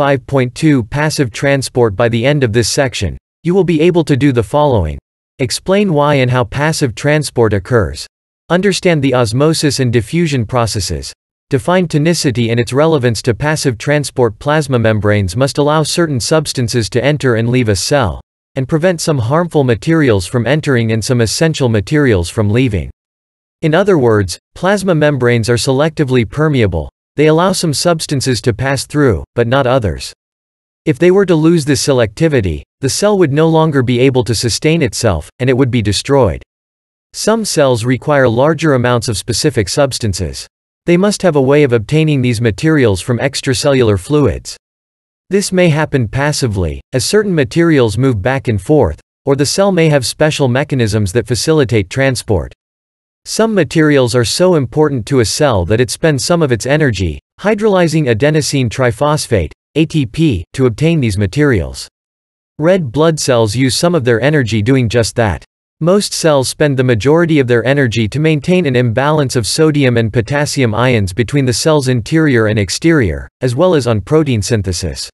5.2 Passive transport By the end of this section, you will be able to do the following. Explain why and how passive transport occurs. Understand the osmosis and diffusion processes. Define tonicity and its relevance to passive transport plasma membranes must allow certain substances to enter and leave a cell, and prevent some harmful materials from entering and some essential materials from leaving. In other words, plasma membranes are selectively permeable, they allow some substances to pass through, but not others. If they were to lose this selectivity, the cell would no longer be able to sustain itself, and it would be destroyed. Some cells require larger amounts of specific substances. They must have a way of obtaining these materials from extracellular fluids. This may happen passively, as certain materials move back and forth, or the cell may have special mechanisms that facilitate transport. Some materials are so important to a cell that it spends some of its energy, hydrolyzing adenosine triphosphate, ATP, to obtain these materials. Red blood cells use some of their energy doing just that. Most cells spend the majority of their energy to maintain an imbalance of sodium and potassium ions between the cell's interior and exterior, as well as on protein synthesis.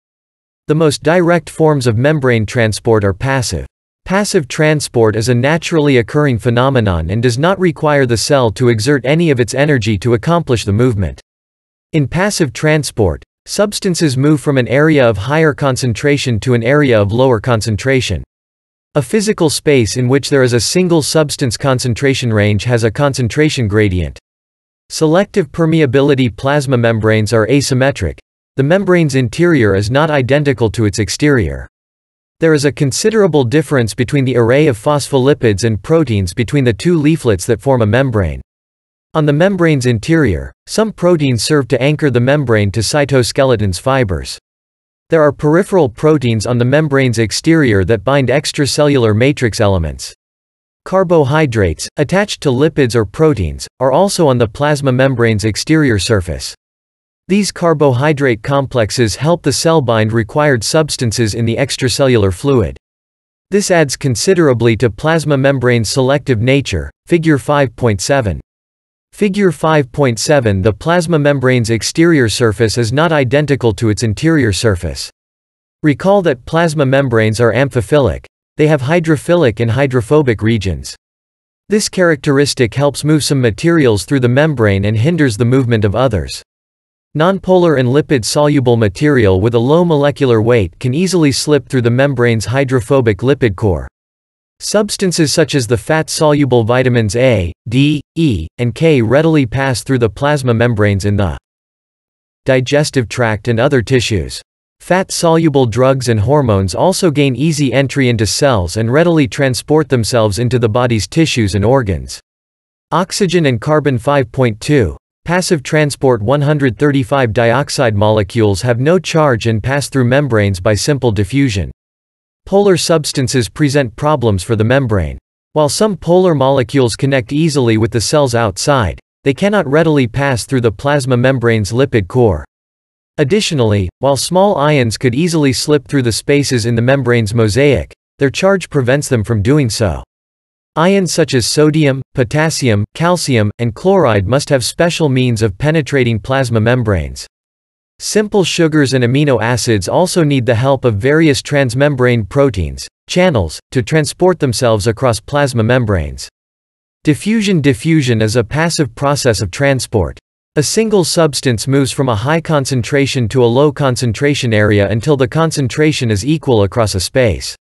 The most direct forms of membrane transport are passive. Passive transport is a naturally occurring phenomenon and does not require the cell to exert any of its energy to accomplish the movement. In passive transport, substances move from an area of higher concentration to an area of lower concentration. A physical space in which there is a single substance concentration range has a concentration gradient. Selective permeability plasma membranes are asymmetric. The membrane's interior is not identical to its exterior. There is a considerable difference between the array of phospholipids and proteins between the two leaflets that form a membrane. On the membrane's interior, some proteins serve to anchor the membrane to cytoskeleton's fibers. There are peripheral proteins on the membrane's exterior that bind extracellular matrix elements. Carbohydrates, attached to lipids or proteins, are also on the plasma membrane's exterior surface. These carbohydrate complexes help the cell bind required substances in the extracellular fluid. This adds considerably to plasma membrane's selective nature, figure 5.7. Figure 5.7 The plasma membrane's exterior surface is not identical to its interior surface. Recall that plasma membranes are amphiphilic. They have hydrophilic and hydrophobic regions. This characteristic helps move some materials through the membrane and hinders the movement of others. Nonpolar and lipid-soluble material with a low molecular weight can easily slip through the membrane's hydrophobic lipid core. Substances such as the fat-soluble vitamins A, D, E, and K readily pass through the plasma membranes in the digestive tract and other tissues. Fat-soluble drugs and hormones also gain easy entry into cells and readily transport themselves into the body's tissues and organs. Oxygen and carbon 5.2. Passive transport 135 dioxide molecules have no charge and pass through membranes by simple diffusion. Polar substances present problems for the membrane. While some polar molecules connect easily with the cells outside, they cannot readily pass through the plasma membrane's lipid core. Additionally, while small ions could easily slip through the spaces in the membrane's mosaic, their charge prevents them from doing so. Ions such as sodium, potassium, calcium, and chloride must have special means of penetrating plasma membranes. Simple sugars and amino acids also need the help of various transmembrane proteins, channels, to transport themselves across plasma membranes. Diffusion Diffusion is a passive process of transport. A single substance moves from a high concentration to a low concentration area until the concentration is equal across a space.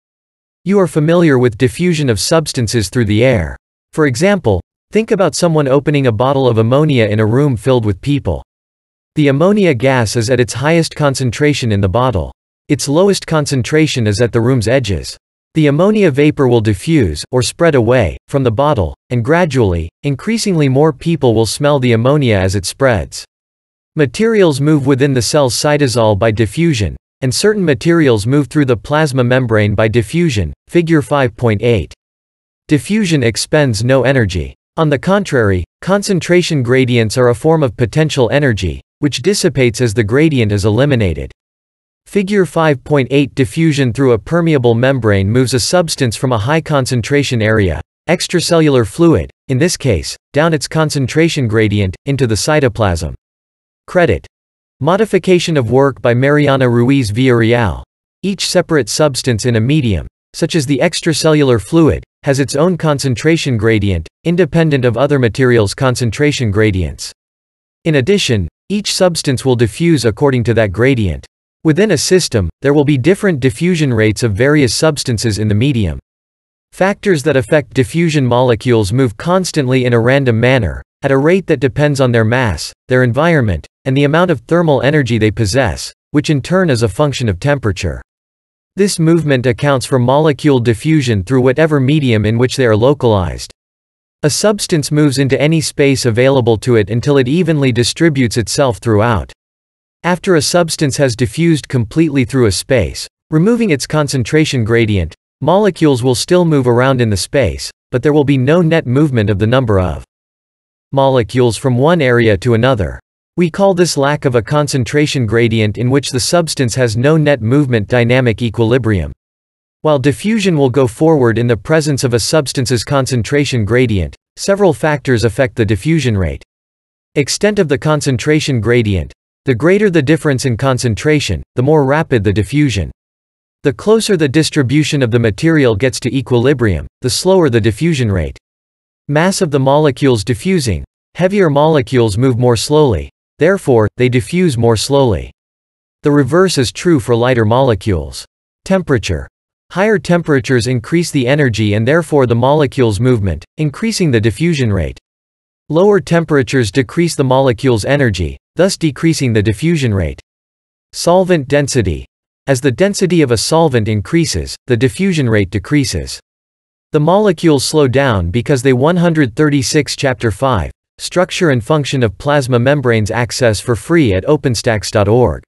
You are familiar with diffusion of substances through the air. For example, think about someone opening a bottle of ammonia in a room filled with people. The ammonia gas is at its highest concentration in the bottle. Its lowest concentration is at the room's edges. The ammonia vapor will diffuse, or spread away, from the bottle, and gradually, increasingly more people will smell the ammonia as it spreads. Materials move within the cell's cytosol by diffusion, and certain materials move through the plasma membrane by diffusion, figure 5.8. Diffusion expends no energy. On the contrary, concentration gradients are a form of potential energy, which dissipates as the gradient is eliminated. Figure 5.8 Diffusion through a permeable membrane moves a substance from a high concentration area, extracellular fluid, in this case, down its concentration gradient, into the cytoplasm. Credit. Modification of work by Mariana Ruiz Villarreal. Each separate substance in a medium, such as the extracellular fluid, has its own concentration gradient, independent of other materials' concentration gradients. In addition, each substance will diffuse according to that gradient. Within a system, there will be different diffusion rates of various substances in the medium. Factors that affect diffusion molecules move constantly in a random manner, at a rate that depends on their mass, their environment, and the amount of thermal energy they possess, which in turn is a function of temperature. This movement accounts for molecule diffusion through whatever medium in which they are localized. A substance moves into any space available to it until it evenly distributes itself throughout. After a substance has diffused completely through a space, removing its concentration gradient, molecules will still move around in the space, but there will be no net movement of the number of molecules from one area to another. We call this lack of a concentration gradient in which the substance has no net movement dynamic equilibrium. While diffusion will go forward in the presence of a substance's concentration gradient, several factors affect the diffusion rate. Extent of the concentration gradient, the greater the difference in concentration, the more rapid the diffusion. The closer the distribution of the material gets to equilibrium, the slower the diffusion rate. Mass of the molecules diffusing. Heavier molecules move more slowly. Therefore, they diffuse more slowly. The reverse is true for lighter molecules. Temperature. Higher temperatures increase the energy and therefore the molecule's movement, increasing the diffusion rate. Lower temperatures decrease the molecule's energy, thus decreasing the diffusion rate. Solvent density. As the density of a solvent increases, the diffusion rate decreases. The molecules slow down because they 136 Chapter 5, Structure and Function of Plasma Membranes access for free at openstax.org.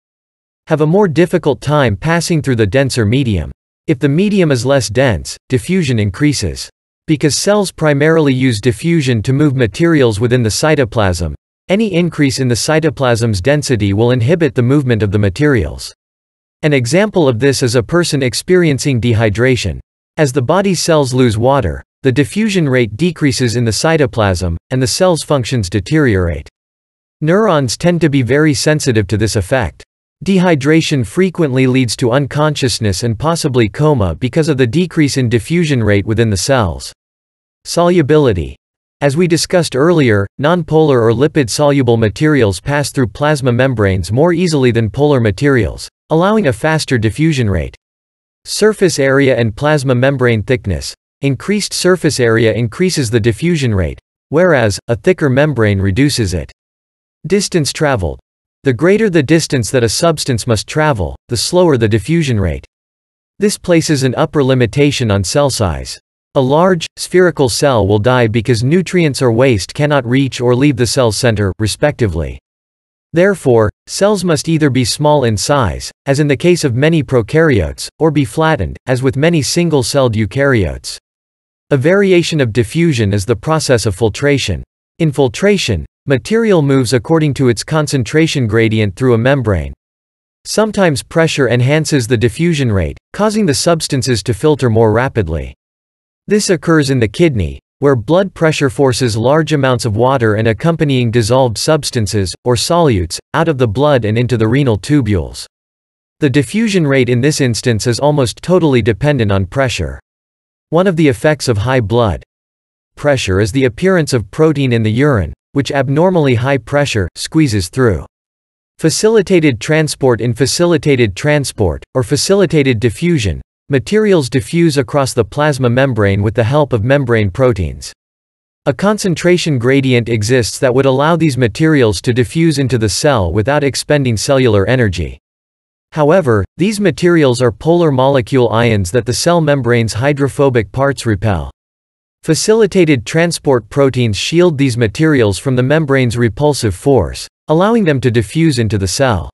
Have a more difficult time passing through the denser medium. If the medium is less dense, diffusion increases. Because cells primarily use diffusion to move materials within the cytoplasm, any increase in the cytoplasm's density will inhibit the movement of the materials. An example of this is a person experiencing dehydration. As the body's cells lose water, the diffusion rate decreases in the cytoplasm, and the cell's functions deteriorate. Neurons tend to be very sensitive to this effect. Dehydration frequently leads to unconsciousness and possibly coma because of the decrease in diffusion rate within the cells. Solubility. As we discussed earlier, nonpolar or lipid-soluble materials pass through plasma membranes more easily than polar materials, allowing a faster diffusion rate. Surface area and plasma membrane thickness. Increased surface area increases the diffusion rate, whereas, a thicker membrane reduces it. Distance traveled. The greater the distance that a substance must travel, the slower the diffusion rate. This places an upper limitation on cell size. A large, spherical cell will die because nutrients or waste cannot reach or leave the cell center, respectively. Therefore, cells must either be small in size, as in the case of many prokaryotes, or be flattened, as with many single-celled eukaryotes. A variation of diffusion is the process of filtration. In filtration, Material moves according to its concentration gradient through a membrane. Sometimes pressure enhances the diffusion rate, causing the substances to filter more rapidly. This occurs in the kidney, where blood pressure forces large amounts of water and accompanying dissolved substances, or solutes, out of the blood and into the renal tubules. The diffusion rate in this instance is almost totally dependent on pressure. One of the effects of high blood pressure is the appearance of protein in the urine, which abnormally high pressure, squeezes through. Facilitated transport In facilitated transport, or facilitated diffusion, materials diffuse across the plasma membrane with the help of membrane proteins. A concentration gradient exists that would allow these materials to diffuse into the cell without expending cellular energy. However, these materials are polar molecule ions that the cell membrane's hydrophobic parts repel. Facilitated transport proteins shield these materials from the membrane's repulsive force, allowing them to diffuse into the cell.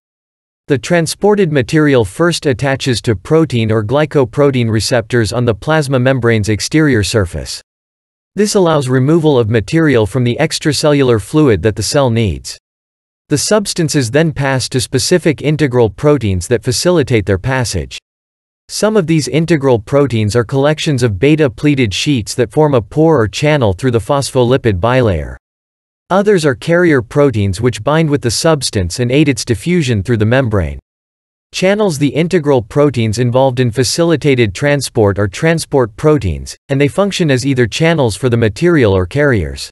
The transported material first attaches to protein or glycoprotein receptors on the plasma membrane's exterior surface. This allows removal of material from the extracellular fluid that the cell needs. The substances then pass to specific integral proteins that facilitate their passage. Some of these integral proteins are collections of beta-pleated sheets that form a pore or channel through the phospholipid bilayer. Others are carrier proteins which bind with the substance and aid its diffusion through the membrane. Channels The integral proteins involved in facilitated transport are transport proteins, and they function as either channels for the material or carriers.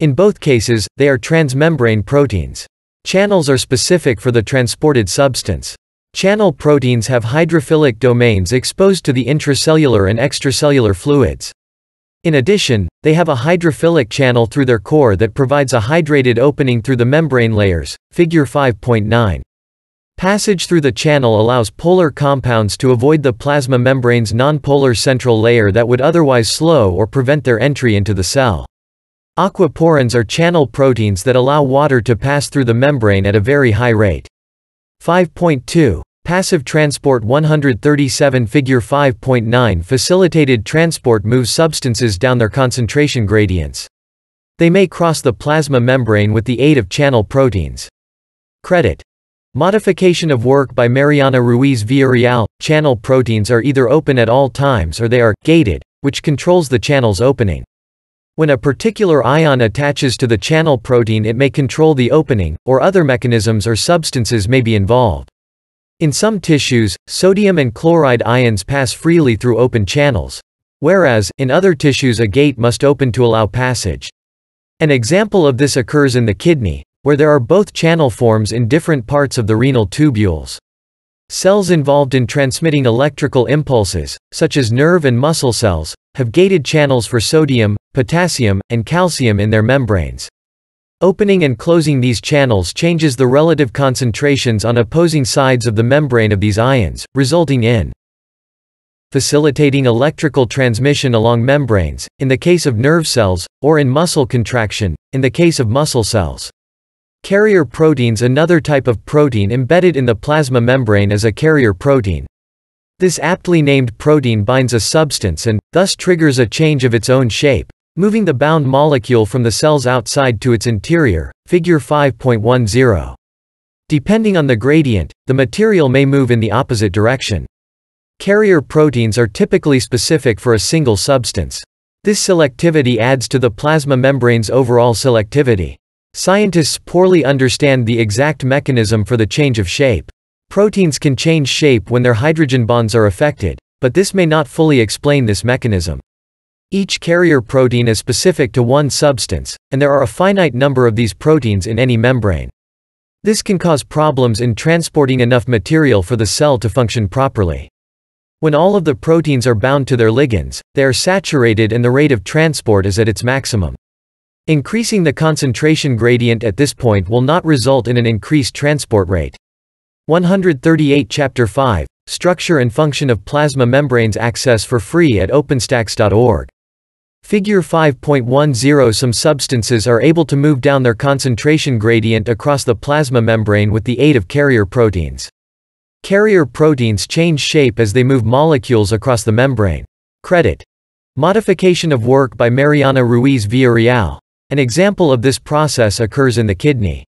In both cases, they are transmembrane proteins. Channels are specific for the transported substance. Channel proteins have hydrophilic domains exposed to the intracellular and extracellular fluids. In addition, they have a hydrophilic channel through their core that provides a hydrated opening through the membrane layers, figure 5.9. Passage through the channel allows polar compounds to avoid the plasma membrane's nonpolar central layer that would otherwise slow or prevent their entry into the cell. Aquaporins are channel proteins that allow water to pass through the membrane at a very high rate. 5.2. Passive transport 137 Figure 5.9 Facilitated transport moves substances down their concentration gradients. They may cross the plasma membrane with the aid of channel proteins. Credit. Modification of work by Mariana Ruiz Villarreal. Channel proteins are either open at all times or they are gated, which controls the channel's opening. When a particular ion attaches to the channel protein it may control the opening, or other mechanisms or substances may be involved. In some tissues, sodium and chloride ions pass freely through open channels. Whereas, in other tissues a gate must open to allow passage. An example of this occurs in the kidney, where there are both channel forms in different parts of the renal tubules. Cells involved in transmitting electrical impulses, such as nerve and muscle cells, have gated channels for sodium, potassium, and calcium in their membranes. Opening and closing these channels changes the relative concentrations on opposing sides of the membrane of these ions, resulting in facilitating electrical transmission along membranes, in the case of nerve cells, or in muscle contraction, in the case of muscle cells. Carrier proteins Another type of protein embedded in the plasma membrane is a carrier protein. This aptly named protein binds a substance and, thus triggers a change of its own shape, moving the bound molecule from the cell's outside to its interior, figure 5.10. Depending on the gradient, the material may move in the opposite direction. Carrier proteins are typically specific for a single substance. This selectivity adds to the plasma membrane's overall selectivity. Scientists poorly understand the exact mechanism for the change of shape. Proteins can change shape when their hydrogen bonds are affected, but this may not fully explain this mechanism. Each carrier protein is specific to one substance, and there are a finite number of these proteins in any membrane. This can cause problems in transporting enough material for the cell to function properly. When all of the proteins are bound to their ligands, they are saturated and the rate of transport is at its maximum. Increasing the concentration gradient at this point will not result in an increased transport rate. 138 Chapter 5 Structure and Function of Plasma Membranes Access for free at openstax.org. Figure 5.10 Some substances are able to move down their concentration gradient across the plasma membrane with the aid of carrier proteins. Carrier proteins change shape as they move molecules across the membrane. Credit. Modification of work by Mariana Ruiz Villarreal. An example of this process occurs in the kidney.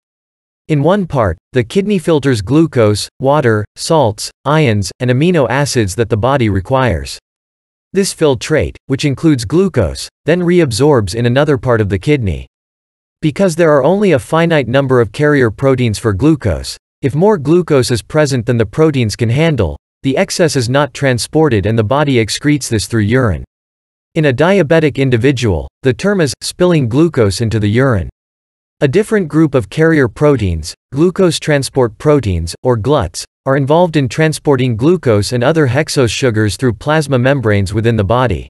In one part, the kidney filters glucose, water, salts, ions, and amino acids that the body requires. This filtrate, which includes glucose, then reabsorbs in another part of the kidney. Because there are only a finite number of carrier proteins for glucose, if more glucose is present than the proteins can handle, the excess is not transported and the body excretes this through urine. In a diabetic individual, the term is spilling glucose into the urine. A different group of carrier proteins, glucose transport proteins, or GLUTs, are involved in transporting glucose and other hexose sugars through plasma membranes within the body.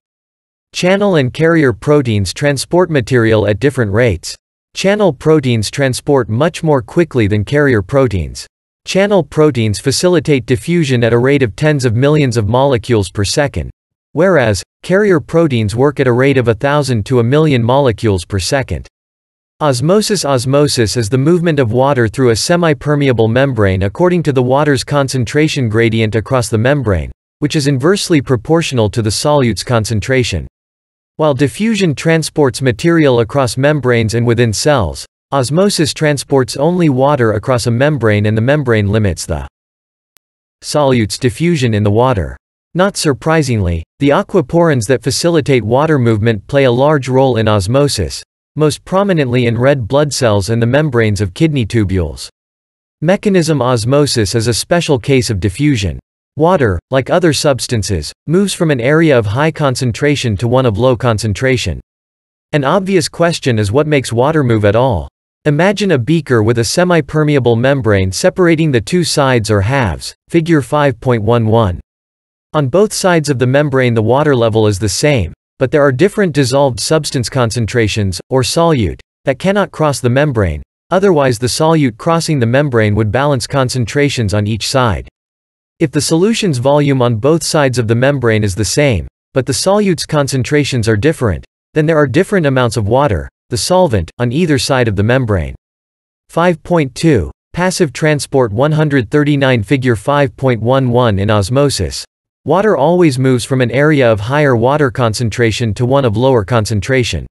Channel and carrier proteins transport material at different rates. Channel proteins transport much more quickly than carrier proteins. Channel proteins facilitate diffusion at a rate of tens of millions of molecules per second, whereas, carrier proteins work at a rate of a thousand to a million molecules per second. Osmosis Osmosis is the movement of water through a semi-permeable membrane according to the water's concentration gradient across the membrane, which is inversely proportional to the solute's concentration. While diffusion transports material across membranes and within cells, osmosis transports only water across a membrane and the membrane limits the solute's diffusion in the water. Not surprisingly, the aquaporins that facilitate water movement play a large role in osmosis, most prominently in red blood cells and the membranes of kidney tubules. Mechanism osmosis is a special case of diffusion. Water, like other substances, moves from an area of high concentration to one of low concentration. An obvious question is what makes water move at all? Imagine a beaker with a semi-permeable membrane separating the two sides or halves, figure 5.11. On both sides of the membrane the water level is the same, but there are different dissolved substance concentrations, or solute, that cannot cross the membrane, otherwise the solute crossing the membrane would balance concentrations on each side. If the solution's volume on both sides of the membrane is the same, but the solute's concentrations are different, then there are different amounts of water, the solvent, on either side of the membrane. 5.2. Passive transport 139 Figure 5.11 In osmosis. Water always moves from an area of higher water concentration to one of lower concentration.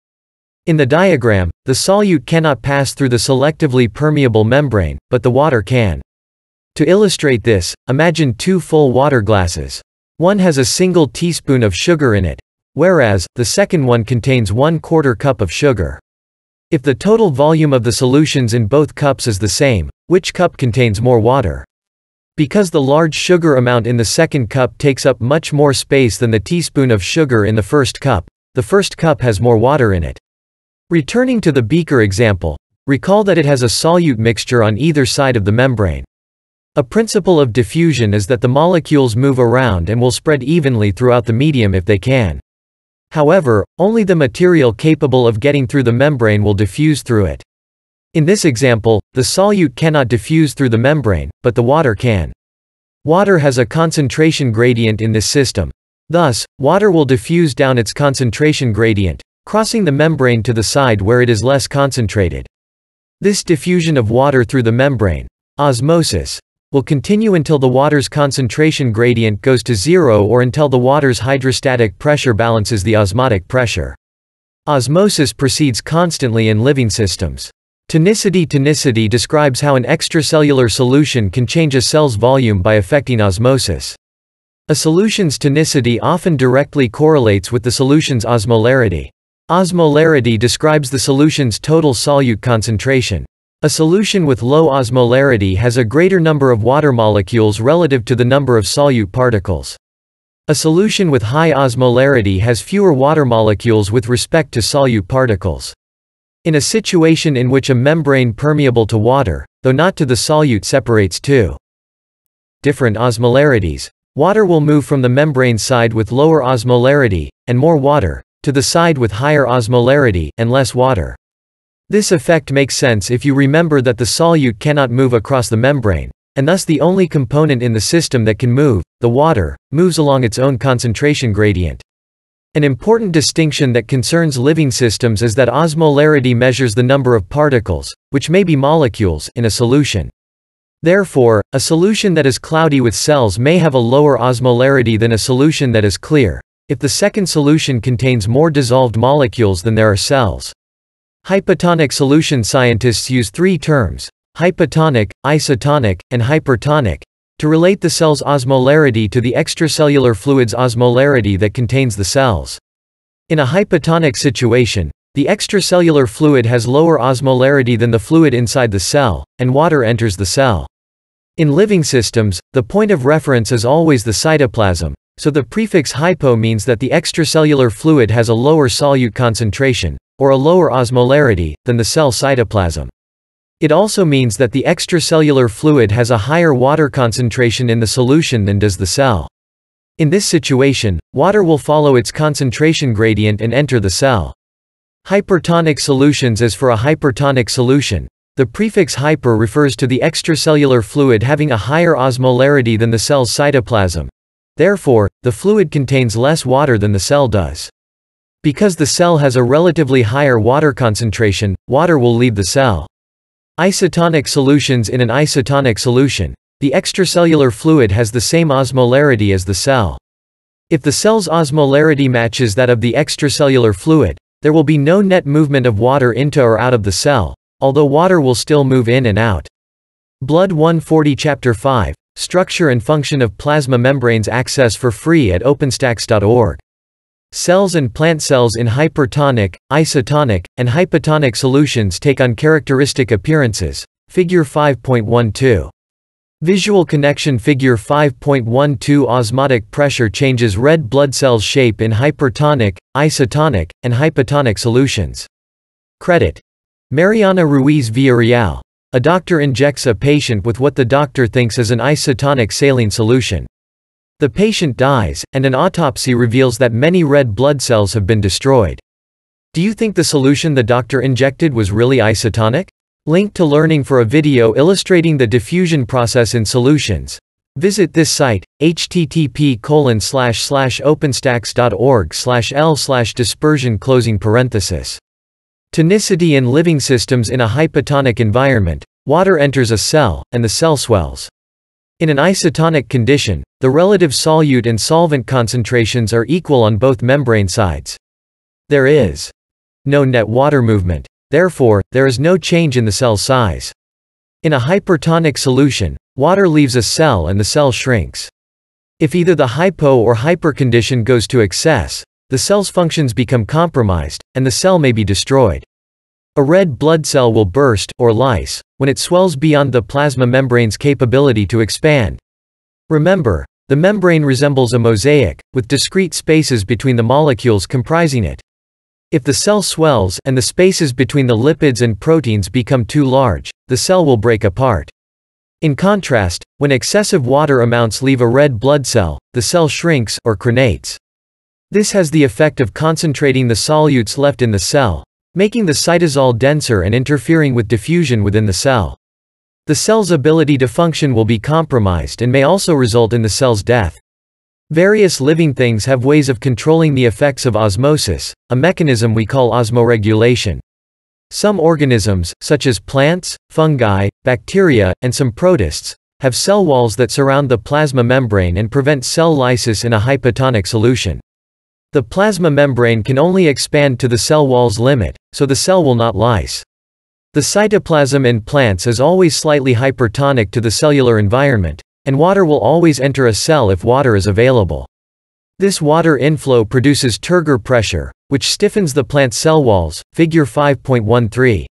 In the diagram, the solute cannot pass through the selectively permeable membrane, but the water can. To illustrate this, imagine two full water glasses. One has a single teaspoon of sugar in it, whereas, the second one contains one quarter cup of sugar. If the total volume of the solutions in both cups is the same, which cup contains more water? Because the large sugar amount in the second cup takes up much more space than the teaspoon of sugar in the first cup, the first cup has more water in it. Returning to the beaker example, recall that it has a solute mixture on either side of the membrane. A principle of diffusion is that the molecules move around and will spread evenly throughout the medium if they can. However, only the material capable of getting through the membrane will diffuse through it. In this example, the solute cannot diffuse through the membrane, but the water can. Water has a concentration gradient in this system. Thus, water will diffuse down its concentration gradient, crossing the membrane to the side where it is less concentrated. This diffusion of water through the membrane, osmosis, will continue until the water's concentration gradient goes to zero or until the water's hydrostatic pressure balances the osmotic pressure. Osmosis proceeds constantly in living systems. Tonicity Tonicity describes how an extracellular solution can change a cell's volume by affecting osmosis. A solution's tonicity often directly correlates with the solution's osmolarity. Osmolarity describes the solution's total solute concentration. A solution with low osmolarity has a greater number of water molecules relative to the number of solute particles. A solution with high osmolarity has fewer water molecules with respect to solute particles. In a situation in which a membrane permeable to water, though not to the solute separates two different osmolarities, water will move from the membrane side with lower osmolarity, and more water, to the side with higher osmolarity, and less water. This effect makes sense if you remember that the solute cannot move across the membrane, and thus the only component in the system that can move, the water, moves along its own concentration gradient. An important distinction that concerns living systems is that osmolarity measures the number of particles, which may be molecules, in a solution. Therefore, a solution that is cloudy with cells may have a lower osmolarity than a solution that is clear, if the second solution contains more dissolved molecules than there are cells. Hypotonic solution scientists use three terms, hypotonic, isotonic, and hypertonic, to relate the cell's osmolarity to the extracellular fluid's osmolarity that contains the cells. In a hypotonic situation, the extracellular fluid has lower osmolarity than the fluid inside the cell, and water enters the cell. In living systems, the point of reference is always the cytoplasm, so the prefix hypo means that the extracellular fluid has a lower solute concentration, or a lower osmolarity, than the cell cytoplasm. It also means that the extracellular fluid has a higher water concentration in the solution than does the cell. In this situation, water will follow its concentration gradient and enter the cell. Hypertonic solutions As for a hypertonic solution, the prefix hyper refers to the extracellular fluid having a higher osmolarity than the cell's cytoplasm. Therefore, the fluid contains less water than the cell does. Because the cell has a relatively higher water concentration, water will leave the cell. Isotonic solutions In an isotonic solution, the extracellular fluid has the same osmolarity as the cell. If the cell's osmolarity matches that of the extracellular fluid, there will be no net movement of water into or out of the cell, although water will still move in and out. Blood 140 Chapter 5, Structure and Function of Plasma Membranes Access for free at openstax.org. Cells and plant cells in hypertonic, isotonic, and hypotonic solutions take on characteristic appearances. Figure 5.12. Visual connection Figure 5.12 Osmotic pressure changes red blood cells shape in hypertonic, isotonic, and hypotonic solutions. Credit. Mariana Ruiz Villarreal. A doctor injects a patient with what the doctor thinks is an isotonic saline solution. The patient dies, and an autopsy reveals that many red blood cells have been destroyed. Do you think the solution the doctor injected was really isotonic? Link to learning for a video illustrating the diffusion process in solutions. Visit this site, http colon slash slash openstax.org l slash dispersion closing parenthesis. Tonicity in living systems in a hypotonic environment, water enters a cell, and the cell swells. In an isotonic condition, the relative solute and solvent concentrations are equal on both membrane sides. There is no net water movement. Therefore, there is no change in the cell size. In a hypertonic solution, water leaves a cell and the cell shrinks. If either the hypo or hyper condition goes to excess, the cell's functions become compromised, and the cell may be destroyed. A red blood cell will burst, or lyse, when it swells beyond the plasma membrane's capability to expand. Remember, the membrane resembles a mosaic, with discrete spaces between the molecules comprising it. If the cell swells and the spaces between the lipids and proteins become too large, the cell will break apart. In contrast, when excessive water amounts leave a red blood cell, the cell shrinks or crenates. This has the effect of concentrating the solutes left in the cell, making the cytosol denser and interfering with diffusion within the cell. The cell's ability to function will be compromised and may also result in the cell's death. Various living things have ways of controlling the effects of osmosis, a mechanism we call osmoregulation. Some organisms, such as plants, fungi, bacteria, and some protists, have cell walls that surround the plasma membrane and prevent cell lysis in a hypotonic solution. The plasma membrane can only expand to the cell wall's limit, so the cell will not lyse. The cytoplasm in plants is always slightly hypertonic to the cellular environment, and water will always enter a cell if water is available. This water inflow produces turgor pressure, which stiffens the plant's cell walls, figure 5.13.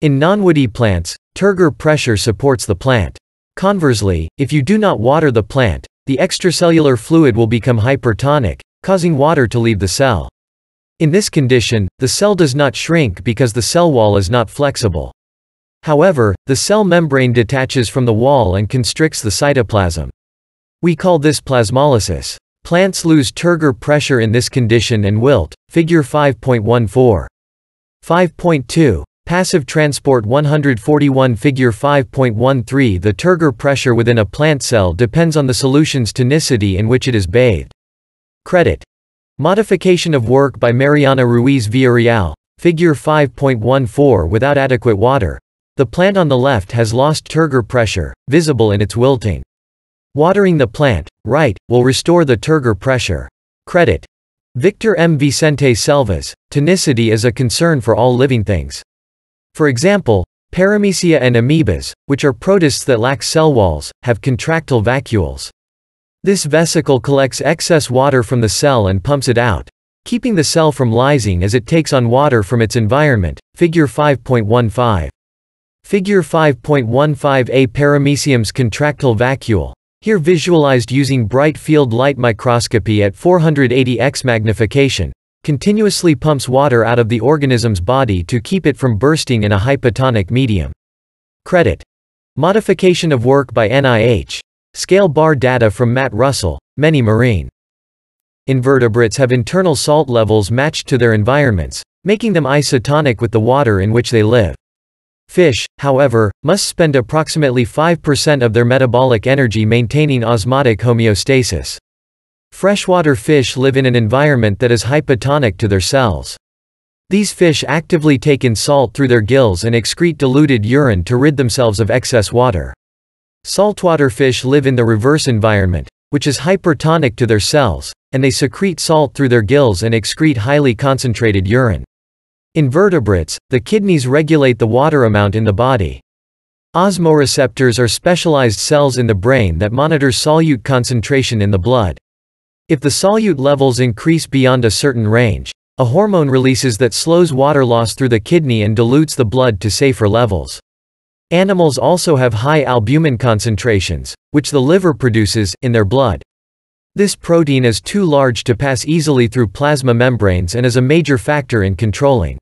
In non-woody plants, turgor pressure supports the plant. Conversely, if you do not water the plant, the extracellular fluid will become hypertonic, causing water to leave the cell. In this condition, the cell does not shrink because the cell wall is not flexible. However, the cell membrane detaches from the wall and constricts the cytoplasm. We call this plasmolysis. Plants lose turgor pressure in this condition and wilt, figure 5.14. 5.2. Passive transport 141 Figure 5.13 The turgor pressure within a plant cell depends on the solution's tonicity in which it is bathed. Credit. Modification of work by Mariana Ruiz Villarreal. Figure 5.14 Without adequate water. The plant on the left has lost turgor pressure, visible in its wilting. Watering the plant, right, will restore the turgor pressure. Credit. Victor M. Vicente Selvas. Tonicity is a concern for all living things. For example, paramecia and amoebas, which are protists that lack cell walls, have contractile vacuoles. This vesicle collects excess water from the cell and pumps it out, keeping the cell from lysing as it takes on water from its environment. Figure 5.15. Figure 5.15a Paramecium's contractile vacuole, here visualized using bright field light microscopy at 480x magnification, continuously pumps water out of the organism's body to keep it from bursting in a hypotonic medium. Credit. Modification of work by NIH. Scale bar data from Matt Russell, many marine invertebrates have internal salt levels matched to their environments, making them isotonic with the water in which they live. Fish, however, must spend approximately 5% of their metabolic energy maintaining osmotic homeostasis. Freshwater fish live in an environment that is hypotonic to their cells. These fish actively take in salt through their gills and excrete diluted urine to rid themselves of excess water. Saltwater fish live in the reverse environment, which is hypertonic to their cells, and they secrete salt through their gills and excrete highly concentrated urine. In vertebrates, the kidneys regulate the water amount in the body. Osmoreceptors are specialized cells in the brain that monitor solute concentration in the blood. If the solute levels increase beyond a certain range, a hormone releases that slows water loss through the kidney and dilutes the blood to safer levels. Animals also have high albumin concentrations, which the liver produces, in their blood. This protein is too large to pass easily through plasma membranes and is a major factor in controlling